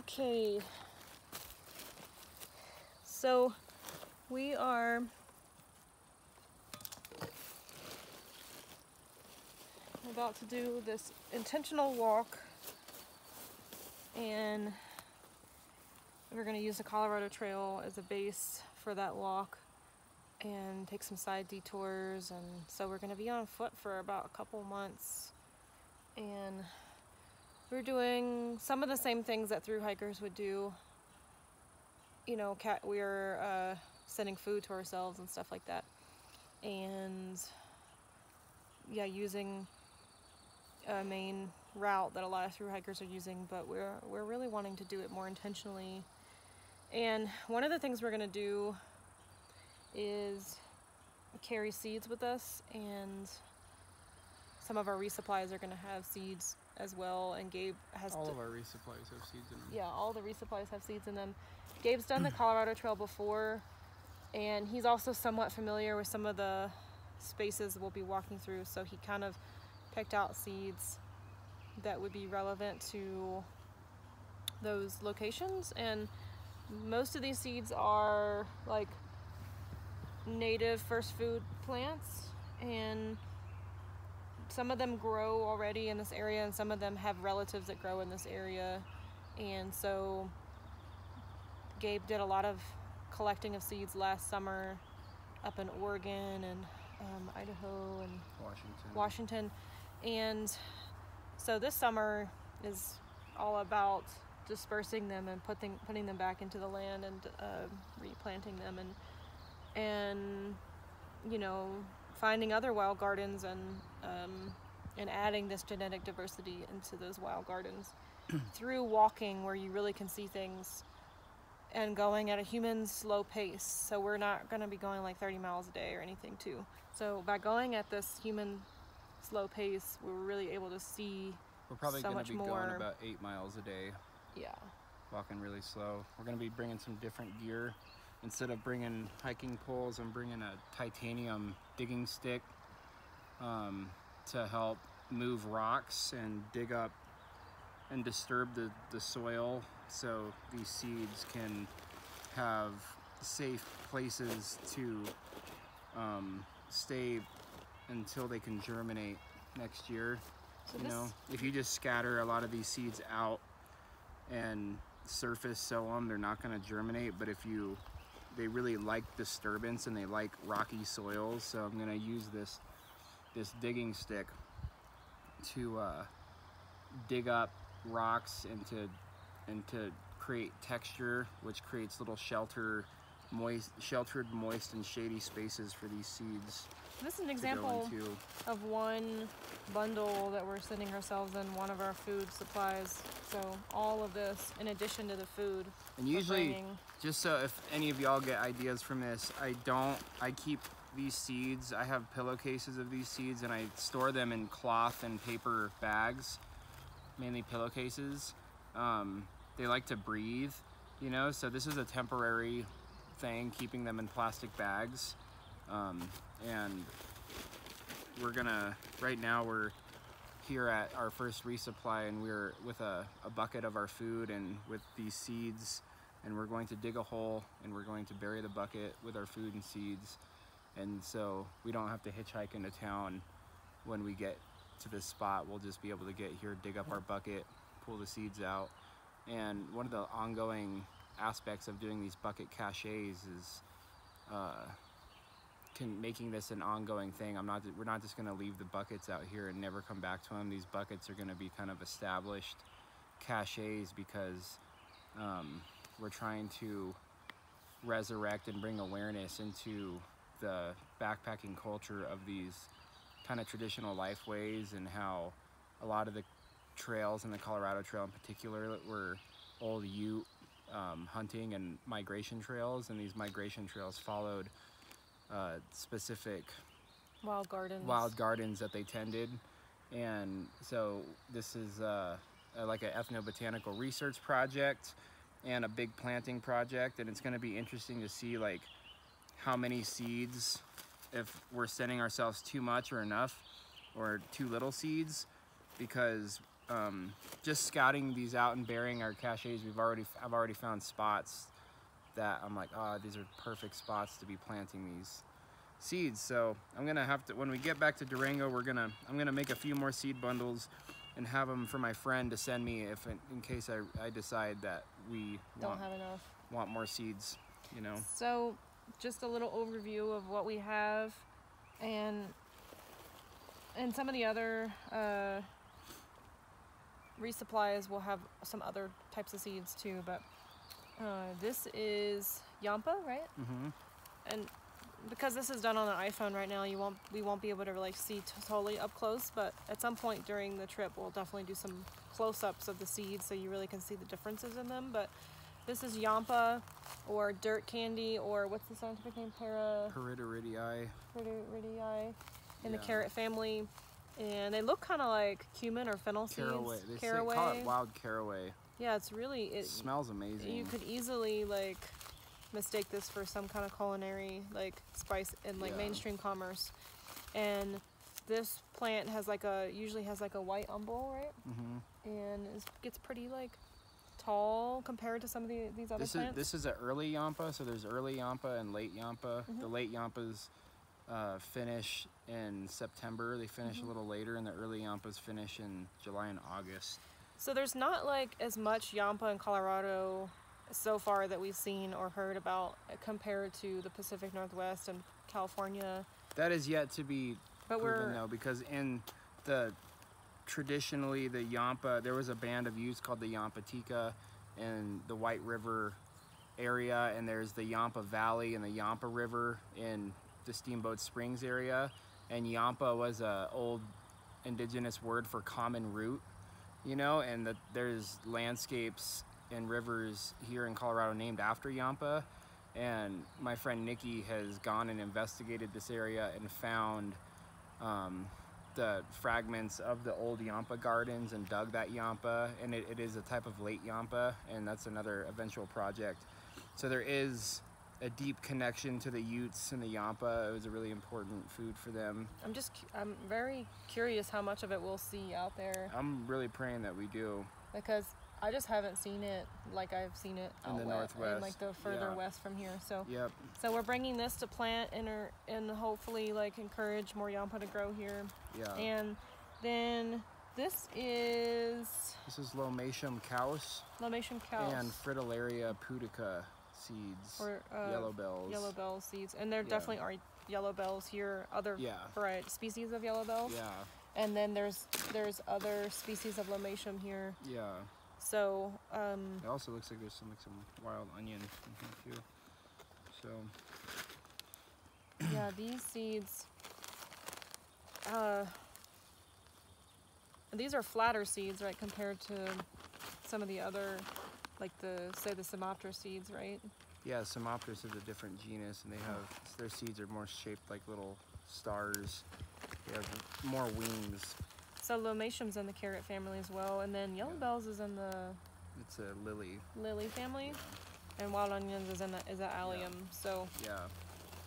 Okay. So we are about to do this intentional walk and we're going to use the Colorado Trail as a base for that walk and take some side detours and so we're going to be on foot for about a couple months and we're doing some of the same things that through hikers would do. You know cat we're uh, sending food to ourselves and stuff like that. And yeah using a main route that a lot of through hikers are using but we're we're really wanting to do it more intentionally. And one of the things we're going to do is carry seeds with us and some of our resupplies are going to have seeds as well and Gabe has all of our resupplies have seeds in them. Yeah, all the resupplies have seeds in them. Gabe's done the Colorado Trail before and he's also somewhat familiar with some of the spaces we'll be walking through so he kind of picked out seeds that would be relevant to those locations and most of these seeds are like native first food plants and some of them grow already in this area and some of them have relatives that grow in this area and so Gabe did a lot of collecting of seeds last summer up in Oregon and um, Idaho and Washington. Washington and so this summer is all about dispersing them and putting putting them back into the land and uh, replanting them and and you know finding other wild gardens and um, and adding this genetic diversity into those wild gardens through walking where you really can see things and going at a human slow pace so we're not going to be going like 30 miles a day or anything too so by going at this human slow pace we're really able to see We're probably so going to be more. going about eight miles a day, yeah walking really slow. We're going to be bringing some different gear. Instead of bringing hiking poles, I'm bringing a titanium digging stick um, to help move rocks and dig up and disturb the, the soil so these seeds can have safe places to um, stay until they can germinate next year. so you know, if you just scatter a lot of these seeds out and surface sow them, they're not going to germinate. But if you, they really like disturbance and they like rocky soils, so I'm going to use this this digging stick to uh, dig up rocks and to and to create texture, which creates little shelter, moist, sheltered, moist, and shady spaces for these seeds this is an example of one bundle that we're sending ourselves in one of our food supplies. So all of this, in addition to the food, And usually, just so if any of y'all get ideas from this, I don't, I keep these seeds, I have pillowcases of these seeds and I store them in cloth and paper bags, mainly pillowcases. Um, they like to breathe, you know, so this is a temporary thing, keeping them in plastic bags. Um, and we're gonna, right now we're here at our first resupply and we're with a, a bucket of our food and with these seeds and we're going to dig a hole and we're going to bury the bucket with our food and seeds. And so we don't have to hitchhike into town. When we get to this spot we'll just be able to get here dig up our bucket pull the seeds out. And one of the ongoing aspects of doing these bucket caches is uh, making this an ongoing thing. I'm not. We're not just going to leave the buckets out here and never come back to them. These buckets are going to be kind of established caches because um, we're trying to resurrect and bring awareness into the backpacking culture of these kind of traditional lifeways and how a lot of the trails in the Colorado Trail in particular were old Ute um, hunting and migration trails, and these migration trails followed uh, specific wild gardens. wild gardens that they tended. And so this is uh, uh, like an ethnobotanical research project and a big planting project. And it's going to be interesting to see like how many seeds, if we're sending ourselves too much or enough, or too little seeds, because um, just scouting these out and burying our caches, we've already I've already found spots that I'm like, oh, these are perfect spots to be planting these seeds. So I'm gonna have to when we get back to Durango, we're gonna I'm gonna make a few more seed bundles and have them for my friend to send me if in, in case I, I decide that we Don't want, have enough. want more seeds. You know. So, just a little overview of what we have, and and some of the other uh, resupplies will have some other types of seeds too. But uh, this is Yampa, right? Mm-hmm. And because this is done on an iPhone right now, you won't we won't be able to like see totally up close. But at some point during the trip, we'll definitely do some close-ups of the seeds so you really can see the differences in them. But this is Yampa, or dirt candy, or what's the scientific name? Para Peridoridii. Peridoridii, in the carrot family, and they look kind of like cumin or fennel seeds. Caraway. They call it wild caraway. Yeah, it's really It it. smells amazing. You could easily like mistake this for some kind of culinary like spice in like Yeah. mainstream commerce. And this plant has like a usually has like a white umbel, right? hmm And it gets pretty like tall compared to some of the, these other This is this is an early yampa, so there's early yampa and late yampa. The Mhm. late yampas uh, finish in September. They finish Mhm. a little later, and the early yampas finish in July and August. So there's not like as much Yampa in Colorado so far that we've seen or heard about compared to the Pacific Northwest and California. That is yet to be But proven though, because in the traditionally the Yampa, there was a band of Utes called the Yampatika in the White River area, and there's the Yampa Valley and the Yampa River in the Steamboat Springs area. And Yampa was a old indigenous word for common root, you know, and that there's landscapes and rivers here in Colorado named after Yampa. And my friend Nikki has gone and investigated this area and found um, the fragments of the old Yampa gardens and dug that Yampa. And it, it is a type of late Yampa, and that's another eventual project. So there is a deep connection to the Utes and the Yampa. It was a really important food for them. I'm just I'm very curious how much of it we'll see out there I'm really praying that we do. because I just haven't seen it like I've seen it In the we- in Northwest, like the further yeah. west from here. So Yep. so we're bringing this to plant and er- and hopefully like encourage more Yampa to grow here. Yeah. And then this is this is Lomatium cous Lomatium cous. and Fritillaria pudica seeds. or uh, yellow bells. yellow bell seeds, and there Yeah. definitely are yellow bells here. Other Yeah. variety species of yellow bells, Yeah. and then there's there's other species of lomatium here. Yeah. So um, It also looks like there's some like some wild onion in here too. So yeah, these seeds. Uh, these are flatter seeds, right, compared to some of the other, like the say the Sumatra seeds, right? yeah, Cymopterus is a different genus, and they have their seeds are more shaped like little stars. They have more wings. So lomatium's in the carrot family as well, and then yellow Yeah. bells is in the It's a lily. lily family, and wild onions is in the is a allium. So Yeah.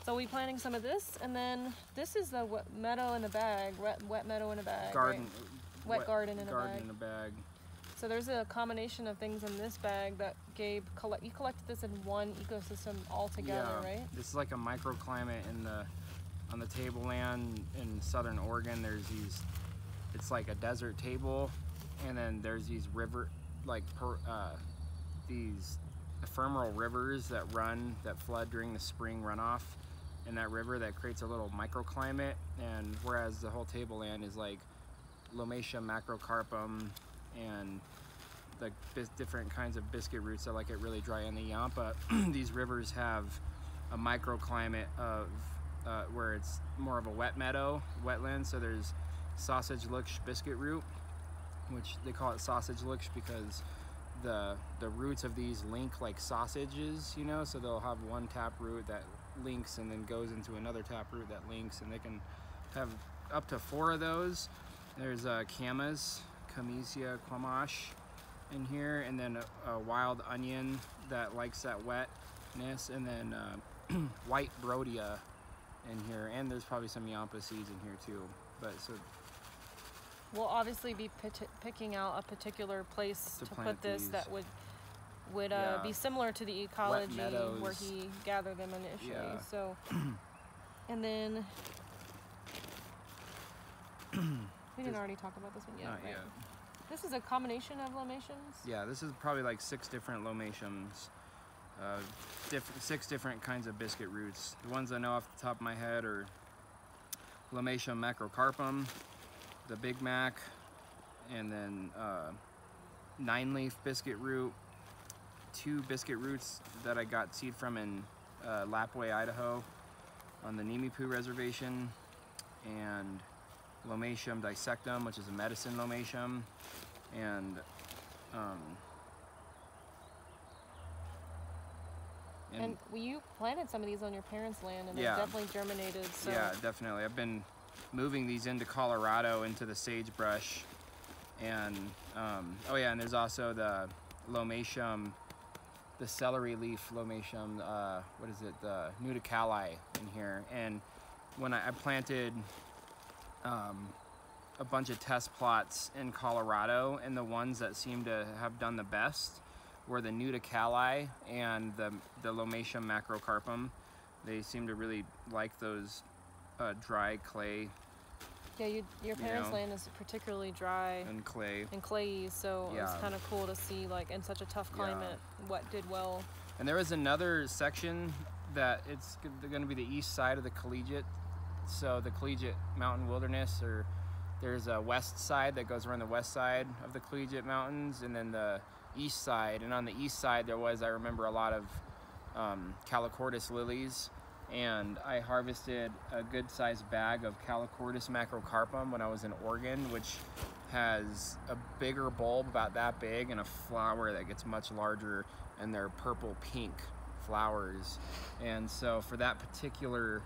so we planting some of this, and then this is the wet meadow in a bag, wet, wet meadow in a bag, Garden. right? Wet garden in a bag. garden in a bag. So there's a combination of things in this bag that Gabe collect. You collected this in one ecosystem all together, yeah. right? This is like a microclimate in the on the tableland in southern Oregon. There's these. It's like a desert table, and then there's these river, like per, uh, these ephemeral rivers that run that flood during the spring runoff in that river that creates a little microclimate. And whereas the whole tableland is like Lomatium macrocarpum and the different kinds of biscuit roots that like it really dry in the Yampa, these rivers have a microclimate of uh, where it's more of a wet meadow, wetland. So there's sausage loosh biscuit root, which they call it sausage loosh because the the roots of these link like sausages, you know. So they'll have one tap root that links and then goes into another tap root that links, and they can have up to four of those. There's uh, camas, Camassia quamash in here, and then a, a wild onion that likes that wetness, and then uh, white brodiaea in here, and there's probably some yampa seeds in here too. But so we'll obviously be picking out a particular place To to, put this these. that would would uh, Yeah. be similar to the ecology where he gathered them initially. Yeah. So, and then didn't already talk about this one yet. Not right? yet. This is a combination of lomatiums. Yeah, this is probably like six different lomatiums, uh, diff- six different kinds of biscuit roots. The ones I know off the top of my head are Lomatium macrocarpum, the Big Mac, and then uh, nine leaf biscuit root, two biscuit roots that I got seed from in uh, Lapwai, Idaho, on the Nimiipuu Reservation, and Lomatium dissectum, which is a medicine lomatium, and um, And, well, you planted some of these on your parents' land, and Yeah. they definitely germinated. So Yeah, definitely. I've been moving these into Colorado into the sagebrush, and um, oh yeah, and there's also the lomatium, the celery leaf lomatium. Uh, what is it? The nudicaule in here. And when I, I planted um, a bunch of test plots in Colorado, and the ones that seem to have done the best were the nudicaule and the the lomatium macrocarpum. They seem to really like those uh, dry clay yeah, you, your You parents' know. land is particularly dry and clay. and clayey, so it's Yeah. kind of cool to see, like, in such a tough Yeah. climate, what did well. And there was another section that it's going to be the east side of the collegiate. So the collegiate mountain wilderness, or there's a west side that goes around the west side of the collegiate mountains, and then the east side. And on the east side, there was, I remember, a lot of um, lilies. And I harvested a good sized bag of Calochortus macrocarpum when I was in Oregon, which has a bigger bulb about that big and a flower that gets much larger and they're purple pink flowers and so for that particular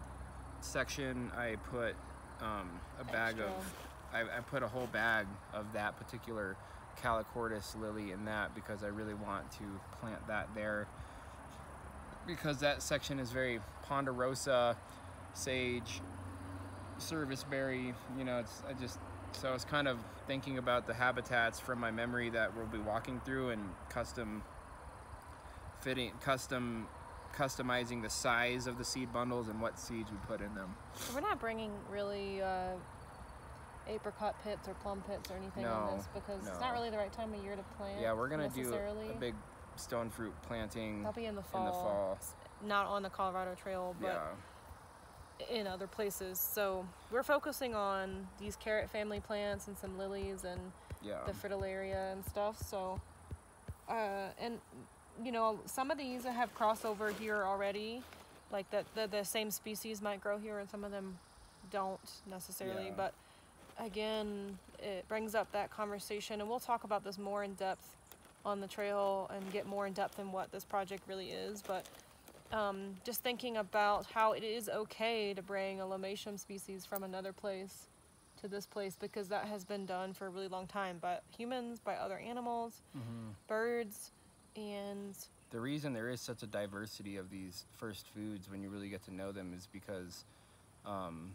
section i put um, a bag Extra. of I, I put a whole bag of that particular calochortus lily in that because i really want to plant that there because that section is very ponderosa sage serviceberry you know it's i just so i was kind of thinking about the habitats from my memory that we'll be walking through and custom fitting custom customizing the size of the seed bundles and what seeds we put in them we're not bringing really uh, apricot pits or plum pits or anything No, on this because it's not really the right time of year to plant. yeah we're gonna do a big stone fruit planting That'll be in the fall. in the fall Not on the Colorado Trail, but yeah in other places. So we're focusing on these carrot family plants and some lilies and yeah the fritillaria and stuff. So, uh, and you know, some of these have crossover here already, like that the, the same species might grow here, and some of them don't necessarily. Yeah. But again, it brings up that conversation, and we'll talk about this more in depth on the trail and get more in depth in what this project really is. But um, just thinking about how it is okay to bring a lomatium species from another place to this place because that has been done for a really long time by humans, by other animals, Mhm. birds, and the reason there is such a diversity of these first foods when you really get to know them is because um,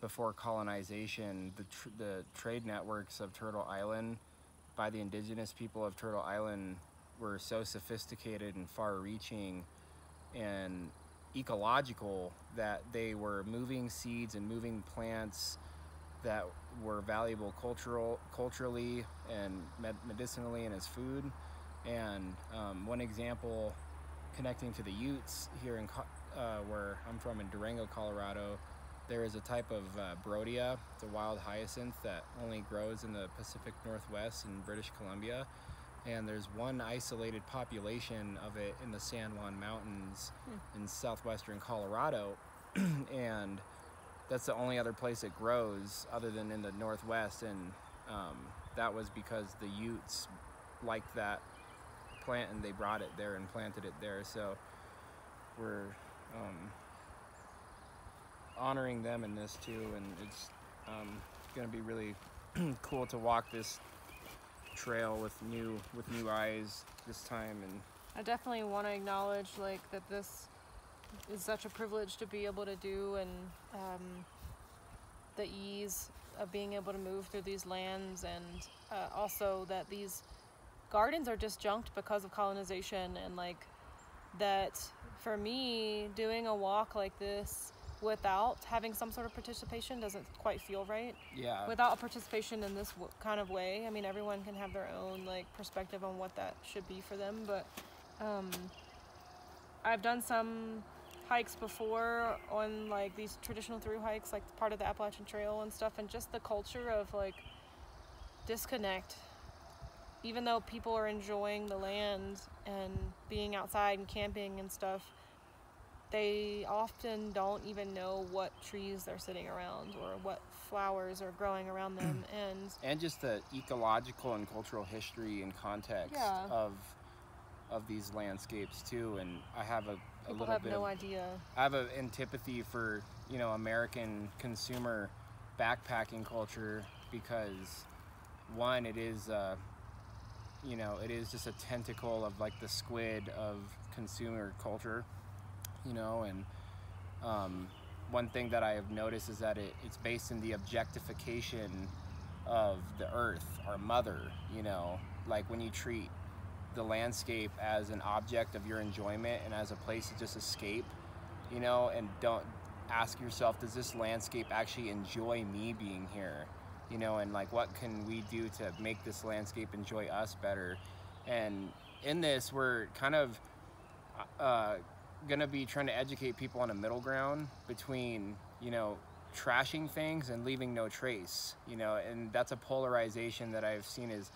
before colonization, the, tr- the trade networks of Turtle Island by the indigenous people of Turtle Island were so sophisticated and far reaching and ecological that they were moving seeds and moving plants that were valuable cultural culturally and med- medicinally and as food and um, one example connecting to the Utes here in uh, where I'm from in Durango, Colorado, there is a type of uh, Brodiaea, a wild hyacinth that only grows in the Pacific Northwest in British Columbia. And there's one isolated population of it in the San Juan Mountains in southwestern Colorado. and that's the only other place it grows other than in the Northwest. And um, that was because the Utes liked that plant and they brought it there and planted it there. So we're um, honoring them in this too, and it's um, to be really cool to walk this trail with new with new eyes this time. And I definitely want to acknowledge like that this is such a privilege to be able to do and um, the ease of being able to move through these lands, and uh, also that these gardens are disjunct because of colonization, and like that for me, doing a walk like this without having some sort of participation doesn't quite feel right. Yeah. Without participation in this w- kind of way, I mean, everyone can have their own like perspective on what that should be for them, but um, I've done some hikes before on like these traditional through hikes, like part of the Appalachian Trail and stuff, and just the culture of like disconnect. Even though people are enjoying the land and being outside and camping and stuff, they often don't even know what trees they're sitting around or what flowers are growing around them and and just the ecological and cultural history and context Yeah. of of these landscapes too and i have a, a people little have bit no of, idea. i have an antipathy for you know american consumer backpacking culture because one it is uh, you know it is just a tentacle of like the squid of consumer culture you know and um, one thing that i have noticed is that it, it's based in the objectification of the earth our mother you know like when you treat the landscape as an object of your enjoyment and as a place to just escape you know and don't ask yourself does this landscape actually enjoy me being here you know and like what can we do to make this landscape enjoy us better? And in this we're kind of uh, gonna be trying to educate people on a middle ground between you know trashing things and leaving no trace you know? And that's a polarization that i've seen is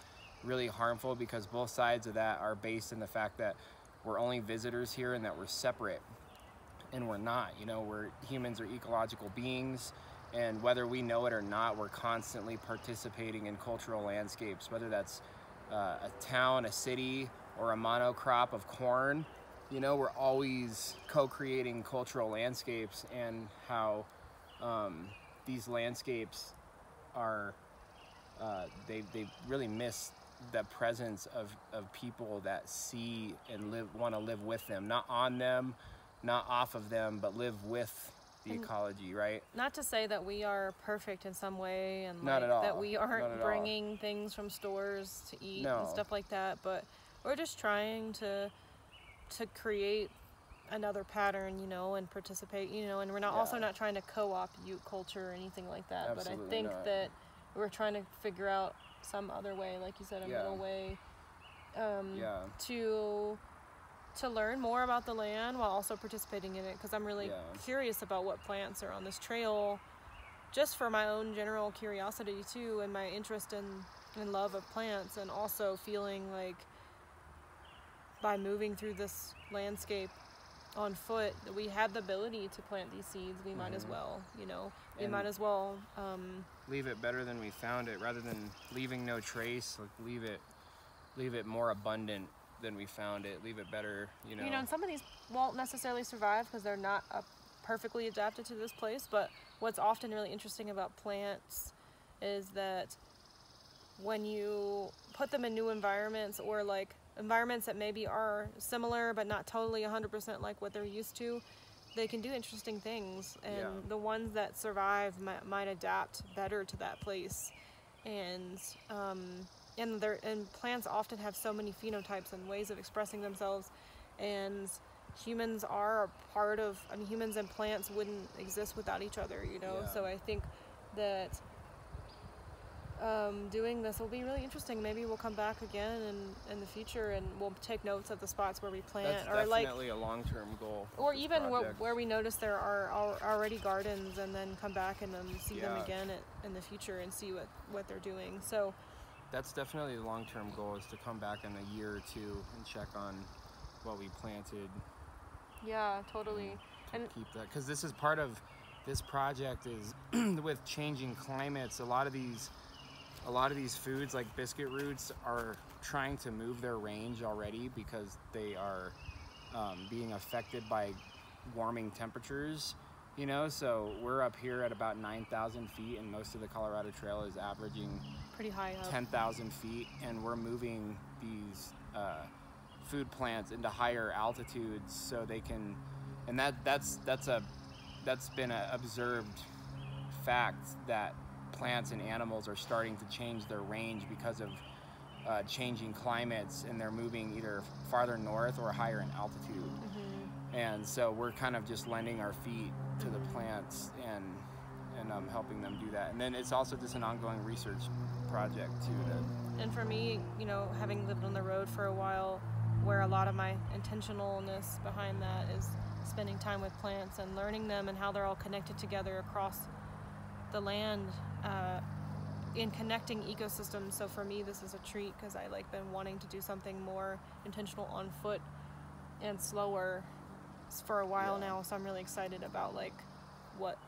really harmful because both sides of that are based in the fact that we're only visitors here and that we're separate and we're not you know? We're humans are ecological beings and whether we know it or not we're constantly participating in cultural landscapes whether that's uh, a town a city or a monocrop of corn you know we're always co-creating cultural landscapes and how um, these landscapes are uh, they, they really miss the presence of, of people that see and live want to live with them. Not on them not off of them but live with the And- ecology right Not to say that we are perfect in some way and Not like, at that we aren't at all. bringing things from stores to eat No. and stuff like that, but we're just trying to to create another pattern, you know, and participate, you know, and we're not also not trying to co-opt Ute culture or anything like that, but I think not. that we're trying to figure out some other way, like you said, a Yeah. middle way um, yeah to to learn more about the land while also participating in it because I'm really Yeah. curious about what plants are on this trail just for my own general curiosity too and my interest in and love of plants and also feeling like by moving through this landscape on foot that we have the ability to plant these seeds we might as Mhm. well you know we And- might as well um, leave it better than we found it rather than leaving no trace like leave it leave it more abundant than we found it leave it better you know you know, and some of these won't necessarily survive because they're not uh, perfectly adapted to this place. But what's often really interesting about plants is that when you put them in new environments or like environments that maybe are similar but not totally 100% like what they're used to, they can do interesting things. And Yeah. the ones that survive might, might adapt better to that place. And um, and they and plants often have so many phenotypes and ways of expressing themselves and humans are a part of i mean humans and plants wouldn't exist without each other you know? Yeah. so i think that um, doing this will be really interesting. Maybe we'll come back again in, in the future and we'll take notes of the spots where we plant that's or like definitely a long-term goal or even where, where we notice there are al- already gardens and then come back and then see them again at, in the future and see what, what they're doing. So that's definitely the long-term goal is to come back in a year or two and check on what we planted. Yeah totally. To And- keep that because this is part of this project is with changing climates a lot of these a lot of these foods like biscuit roots are trying to move their range already because they are um, being affected by warming temperatures you know so we're up here at about 9000 feet and most of the colorado trail is averaging pretty high 10,000 feet, and we're moving these uh, food plants into higher altitudes so they can, and that that's that's a that's been an observed fact that plants and animals are starting to change their range because of uh, changing climates and they're moving either farther north or higher in altitude. And so we're kind of just lending our feet to the plants and and um, helping them do that. And then it's also just an ongoing research project too. To, And for me, you know, having lived on the road for a while, where a lot of my intentionalness behind that is spending time with plants and learning them and how they're all connected together across the land uh, in connecting ecosystems. So for me, this is a treat because I like been wanting to do something more intentional on foot and slower for a while Yeah. now. So I'm really excited about like what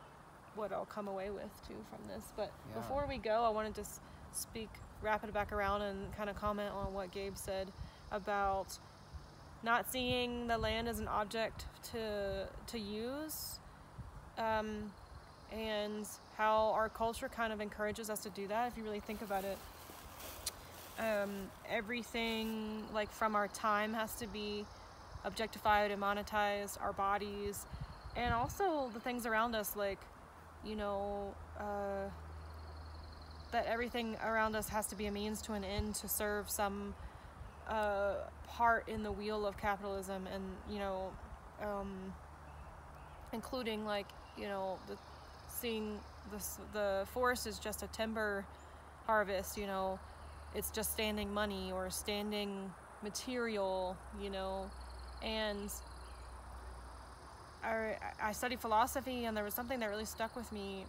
what I'll come away with too from this. But Yeah. before we go, I wanted to speak, wrap it back around, and kind of comment on what Gabe said about not seeing the land as an object to to use, um, and how our culture kind of encourages us to do that. If you really think about it, um, everything like from our time has to be objectified and monetized. Our bodies, and also the things around us, like you know. Uh, that everything around us has to be a means to an end to serve some uh, part in the wheel of capitalism and you know um, including like you know the seeing this the forest is just a timber harvest you know it's just standing money or standing material you know and I, I studied philosophy and there was something that really stuck with me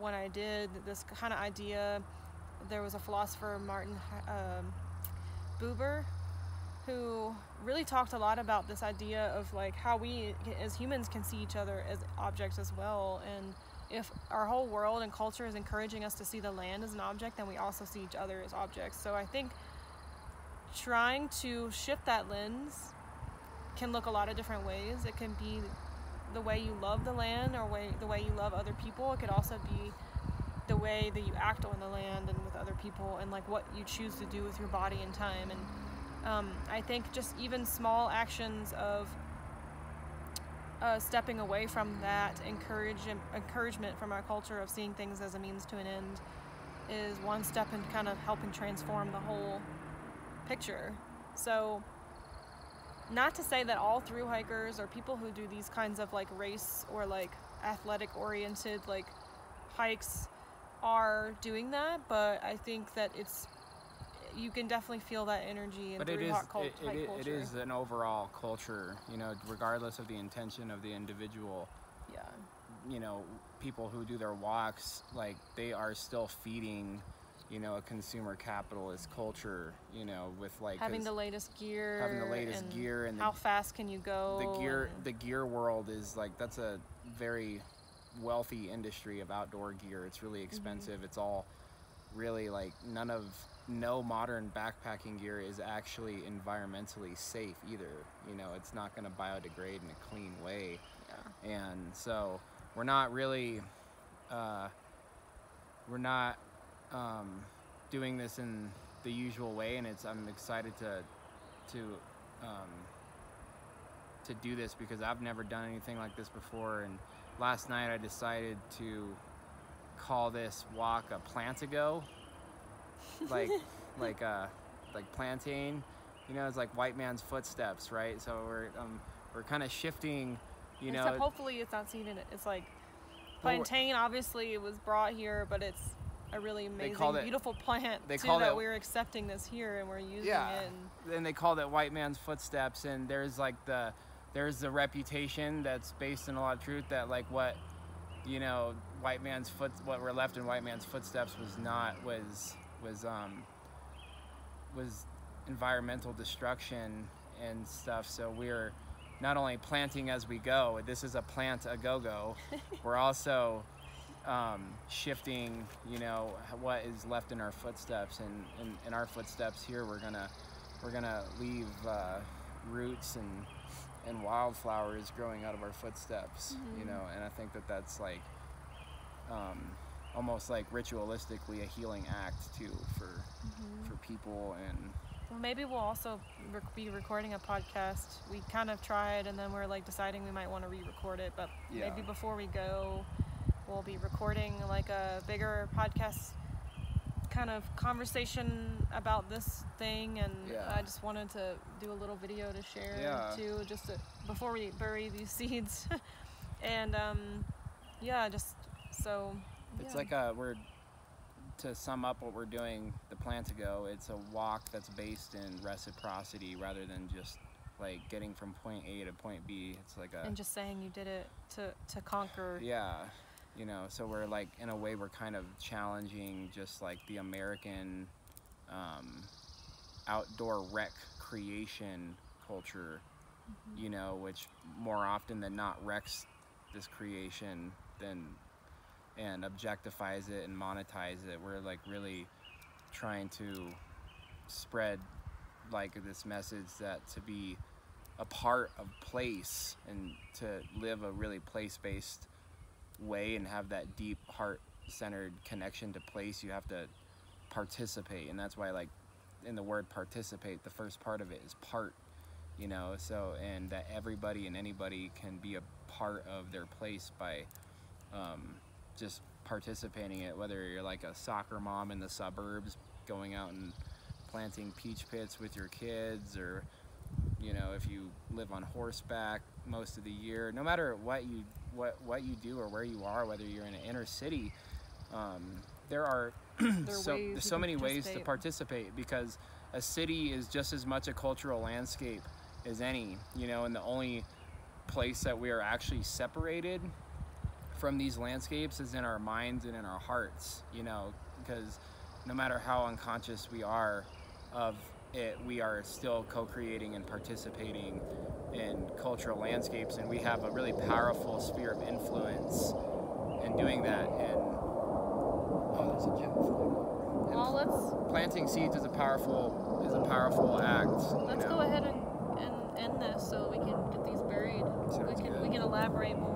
when I did this kind of idea. There was a philosopher, Martin um, Buber, who really talked a lot about this idea of like how we as humans can see each other as objects as well. And if our whole world and culture is encouraging us to see the land as an object, then we also see each other as objects. So I think trying to shift that lens can look a lot of different ways. It can be the way you love the land or way the way you love other people. It could also be the way that you act on the land and with other people and like what you choose to do with your body and time. And um, I think just even small actions of uh, stepping away from that encourage, encouragement from our culture of seeing things as a means to an end is one step in kind of helping transform the whole picture. So not to say that all through hikers or people who do these kinds of like race or like athletic oriented like hikes are doing that, but I think that it's you can definitely feel that energy in but it is hot cult, it, it, it is an overall culture. You know, regardless of the intention of the individual. yeah. you know, people who do their walks, like they are still feeding, you know, a consumer capitalist culture, you know, with like having the latest gear having the latest and gear and the, how fast can you go the gear the gear world is like that's a very wealthy industry of outdoor gear. It's really expensive. It's all really like none of no modern backpacking gear is actually environmentally safe either. You know, it's not going to biodegrade in a clean way yeah. and so we're not really uh, we're not um, doing this in the usual way and it's i'm excited to to um, to do this because i've never done anything like this before and last night i decided to call this walk a plantago like like uh like plantain you know it's like white man's footsteps right so we're um, we're kind of shifting you know Except hopefully it's not seen in it. It's like plantain. Obviously, it was brought here, but it's a really amazing, it- beautiful plant. they too, called that it- we're accepting this here and we're using Yeah. it. And, and they called it white man's footsteps and there's like the there's the reputation that's based in a lot of truth that like what you know white man's foot what were left in white man's footsteps was not was was um was environmental destruction and stuff so we're not only planting as we go this is a plant a go-go we're also um, shifting you know what is left in our footsteps and in, in our footsteps here we're gonna we're gonna leave uh, roots and and wildflowers growing out of our footsteps you Mhm. know and i think that that's like um, almost like ritualistically a healing act too for for people and well, maybe we'll also rec- be recording a podcast. We kind of tried, and then we're like deciding we might want to re-record it. But Yeah. maybe before we go, we'll be recording like a bigger podcast kind of conversation about this thing and Yeah. I just wanted to do a little video to share Yeah. too just to, before we bury these seeds and um yeah just so It's like a we're to sum up what we're doing the plan to go. It's a walk that's based in reciprocity rather than just like getting from point A to point B. It's like a and just saying you did it to to conquer yeah, you know. So we're like in a way we're kind of challenging just like the American um, outdoor rec creation culture, you know, which more often than not wrecks this creation than and objectifies it and monetize it. We're like really trying to spread like this message that to be a part of place and to live a really place-based way and have that deep heart-centered connection to place you have to participate. And that's why like in the word participate the first part of it is part you know? So and that everybody and anybody can be a part of their place by um, just participating in it whether you're like a soccer mom in the suburbs going out and planting peach pits with your kids or you know if you live on horseback most of the year no matter what you what what you do or where you are whether you're in an inner city um, there are There so there's so many ways to participate. because a city is just as much a cultural landscape as any you know and the only place that we are actually separated from these landscapes is in our minds and in our hearts you know because no matter how unconscious we are of it we are still co-creating and participating in cultural landscapes and we have a really powerful sphere of influence in doing that and oh there's a flying well let's planting seeds is a powerful is a powerful act let's know. go ahead and, and end this so we can get these buried we can good. we can elaborate more